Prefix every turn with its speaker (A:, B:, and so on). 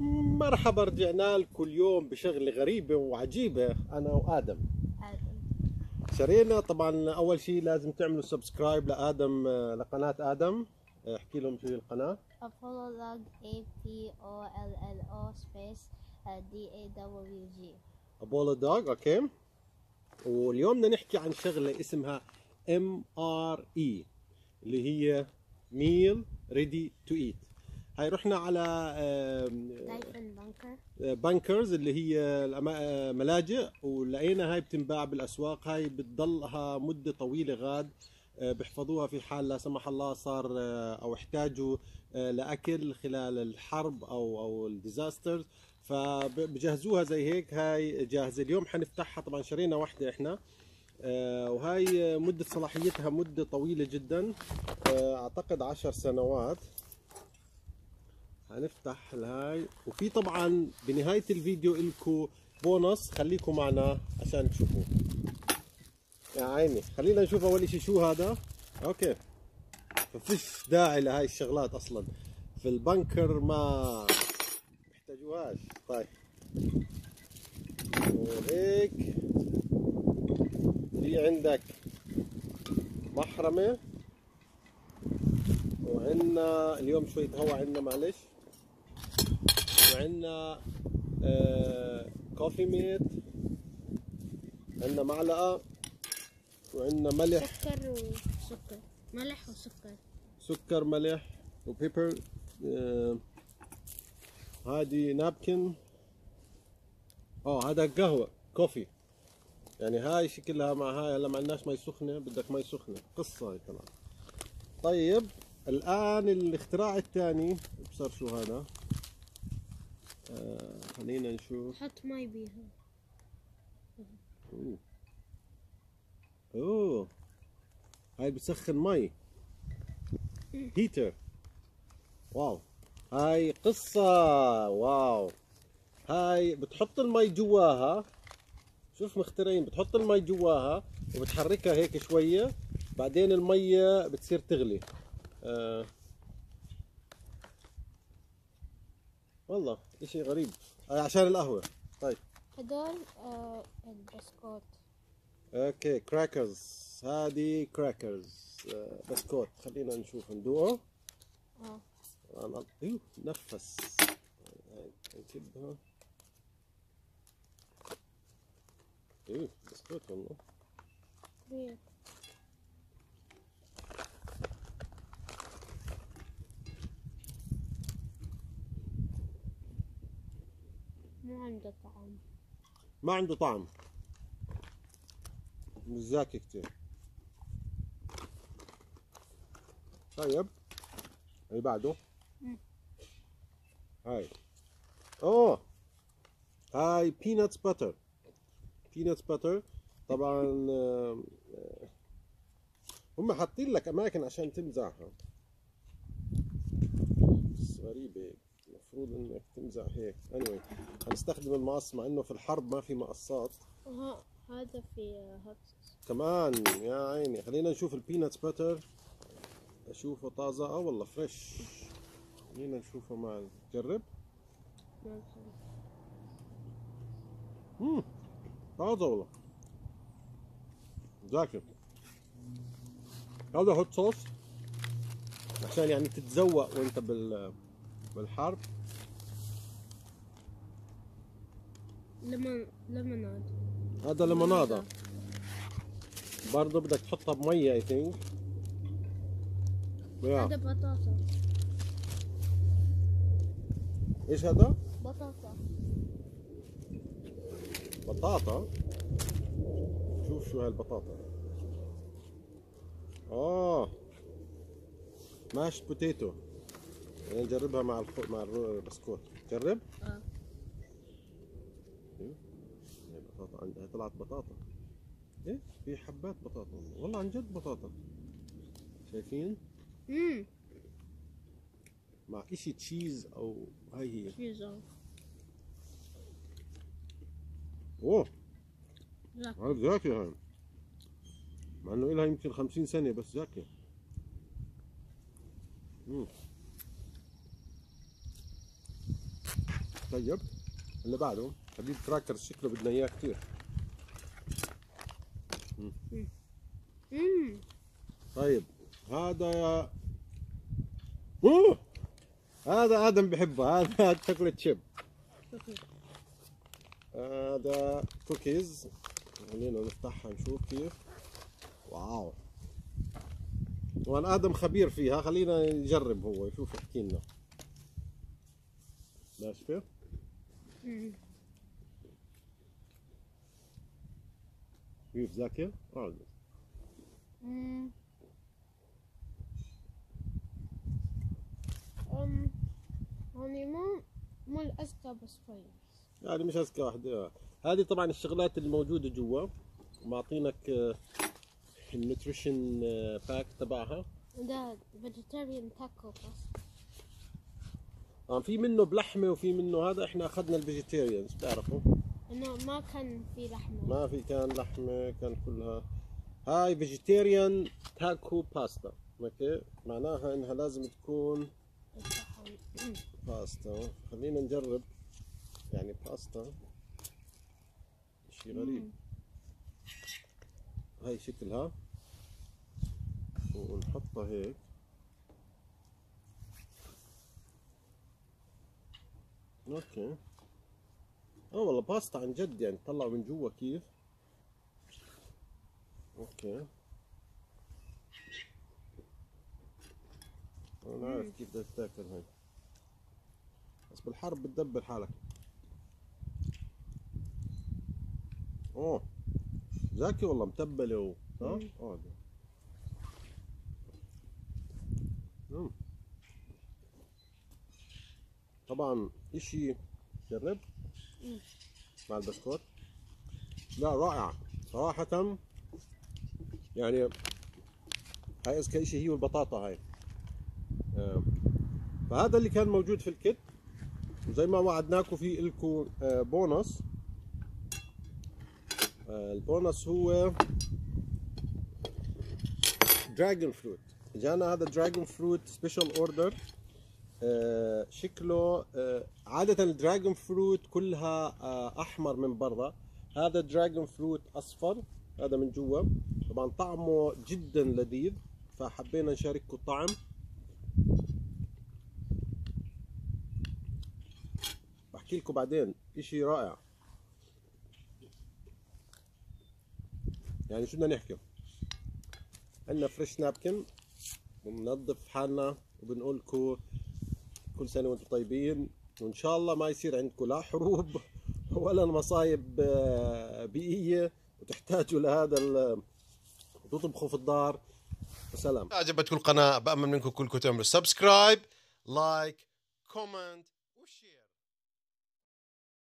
A: مرحبا رجعنا لكم اليوم بشغله غريبه وعجيبه أنا وآدم. شرينا طبعا أول شيء لازم تعملوا subscribe لآدم لقناة آدم. احكي لهم شو القناة.
B: Apollo Dawg A P O L L O space D A W G.
A: Apollo Dawg okay. واليوم بدنا نحكي عن شغلة اسمها MRE اللي هي meal ready to eat هاي رحنا على
B: bunker.
A: bunkers اللي هي الأما- ملاجئ ولقينا هاي بتنباع بالأسواق. هاي بتضلها مدة طويلة غاد آه، بيحفظوها في حال لا سمح الله صار آه، أو احتاجوا آه، لأكل خلال الحرب أو أو ال disasters. فبجهزوها زي هيك. هاي جاهزة اليوم. حنفتحها. طبعا شرينا واحدة إحنا. آه، وهاي آه، مدة صلاحيتها مدة طويلة جدا. آه، أعتقد عشر سنوات. هنفتح الهاي. وفي طبعا بنهاية الفيديو إلكو بونص خليكم معنا عشان تشوفوا يا عيني خلينا نشوف أول شيء شو هذا. okay. فيش داعي لهاي الشغلات أصلا. في ال bunker ما بيحتاجوهاش طيب. وهيك. في عندك محرمة. وعندنا اليوم شوية هوا عندنا معلش. وعندنا آه كوفي ميت عندنا معلقة وعندنا ملح.
B: سكر وسكر ملح وسكر
A: سكر. ملح وبيبر آه هذه napkin آه هذا قهوة coffee يعني هاي شكلها مع هاي هلا ما عندناش مي سخنة بدك مي سخنة. قصة هي كمان. طيب الآن الاختراع الثاني بصر شو هذا؟ آه خلينا نشوف.
B: حط مي بيها.
A: أوه. أوه. هاي بتسخن مي heater. wow. هاي قصة. wow. هاي بتحط المي جواها. شوف مخترعين بتحط المي جواها وبتحركها هيك شوية. بعدين المية بتصير تغلي. آه. والله إشي غريب. آه عشان القهوة. طيب.
B: هدول آه البسكوت.
A: okay crackers هذه كراكرز آه، بسكوت. خلينا نشوف ندوقه.
B: آه.
A: أنا أيوه نفس. نكبها أيوه بسكوت والله.
B: عنده طعم.
A: ما عنده طعم. مش زاكي كتير. طيب. اللي بعده. هاي. أوه. هاي peanuts butter peanuts butter طبعا آه، هم حاطين لك أماكن عشان تمزعها. بس غريبة. هيك المفروض إنك تمزع هيك. Anyway هنستخدم المقص مع إنه في الحرب ما في مقصات.
B: وها هذا في hot
A: كمان يا عيني. خلينا نشوف ال peanuts butter أشوفه طازة. آه والله fresh خلينا نشوفه مع جرب. مم. طازة والله. زاكي هذا hot sauce عشان يعني تتزوق وأنت بال بالحرب.
B: لمن لمناد
A: هذا ليمونادا. برضه بدك تحطها بمية اي ثينك
B: هذا بطاطا.
A: إيش هذا؟
B: بطاطا.
A: بطاطا؟ شوف شو هالبطاطا آه. mashed potato. يعني نجربها مع الخ... مع الرو- البسكوت. جرب؟
B: آه
A: إيه؟ هي بطاطا عندها طلعت بطاطا. إيه؟ في حبات بطاطا. والله عن جد بطاطا. شايفين؟
B: امم
A: مع إشي cheese أو هاي هي.
B: بيزا
A: أوه.
B: زاك
A: هذا زاكي هاي. مع إنه لها يمكن خمسين سنة بس زاكي مم. طيب. اللي بعده. حبيب كراكرز شكله بدنا إياه كثير طيب هذا أوه! هذا آدم بحبه هذا شوكولات شيب هذا كوكيز خلينا نفتحها نشوف كيف. واو. وأنا آدم خبير فيها خلينا نجرب هو يشوف يحكي لنا. ناشفة؟ كيف زاكيه؟ آه
B: امم هوني مو مو الأزكى بس كويس
A: يعني مش أزكى واحدة. هذه طبعا الشغلات اللي موجودة جوا. معطينك آه، ال nutrition آه، fact تبعها.
B: ده vegetarian taco بس.
A: آه في منه بلحمة وفي منه هذا. إحنا أخذنا ال vegetarians بتعرفوا؟
B: إنه ما كان في لحمة.
A: ما في كان لحمة كان كلها. هاي vegetarian taco pasta okay؟ معناها إنها لازم تكون. باستا خلينا نجرب. يعني باستا شيء غريب. هاي شكلها. ونحطها هيك. okay. آه والله باستا عن جد يعني طلع من جوا كيف. أوكي. أنا عارف كيف بدها تاكل هاي. بس بالحرب بتدبر حالك. أوه. زاكي والله متبلة و ها؟ آه. طبعا إشي جرب
B: مم.
A: مع البسكوت؟ لا رائعة صراحة يعني هاي أزكى إشي هي والبطاطا هاي. آه. فهذا اللي كان موجود في ال kit وزي ما وعدناكم في لكم بونص. آه، البونص هو dragon fruit جانا هذا dragon fruit special order شكله آه، عادة ال dragon fruit كلها آه، أحمر من برا. هذا dragon fruit أصفر هذا من جوا. طبعا طعمه جدا لذيذ فحبينا نشارككم الطعم. بحكي لكم بعدين إشي رائع. يعني شو بدنا نحكي؟ عندنا fresh napkin وبننظف حالنا وبنقول لكم كل سنة وأنتم طيبين. وإن شاء الله ما يصير عندكم لا حروب ولا مصايب آه، بيئية وتحتاجوا لهذا وتطبخوا في الدار. وسلام عجبتكم القناة بامل منكم كلكم تعملوا subscribe like comment